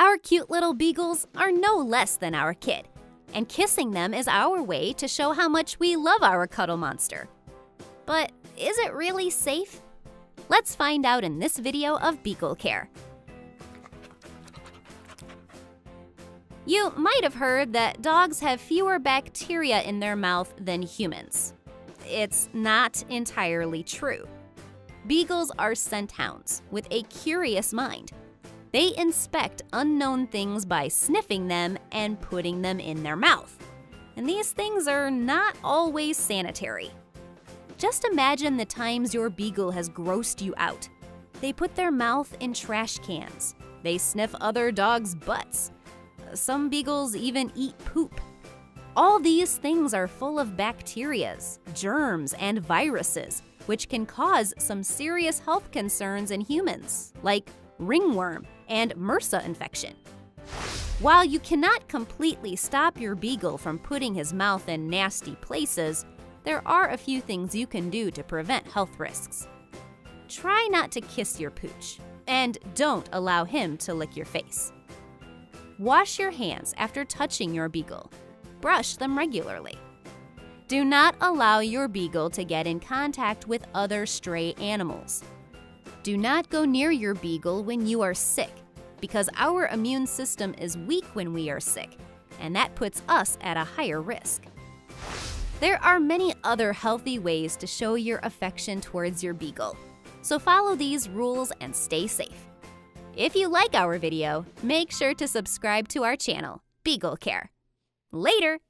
Our cute little beagles are no less than our kid, and kissing them is our way to show how much we love our cuddle monster. But is it really safe? Let's find out in this video of Beagle Care. You might have heard that dogs have fewer bacteria in their mouth than humans. It's not entirely true. Beagles are scent hounds with a curious mind. They inspect unknown things by sniffing them and putting them in their mouth. And these things are not always sanitary. Just imagine the times your beagle has grossed you out. They put their mouth in trash cans. They sniff other dogs' butts. Some beagles even eat poop. All these things are full of bacterias, germs, and viruses, which can cause some serious health concerns in humans, like ringworm and MRSA infection. While you cannot completely stop your beagle from putting his mouth in nasty places, there are a few things you can do to prevent health risks. Try not to kiss your pooch, and don't allow him to lick your face. Wash your hands after touching your beagle. Brush them regularly. Do not allow your beagle to get in contact with other stray animals. Do not go near your beagle when you are sick, because our immune system is weak when we are sick, and that puts us at a higher risk. There are many other healthy ways to show your affection towards your beagle, so follow these rules and stay safe. If you like our video, make sure to subscribe to our channel, Beagle Care. Later!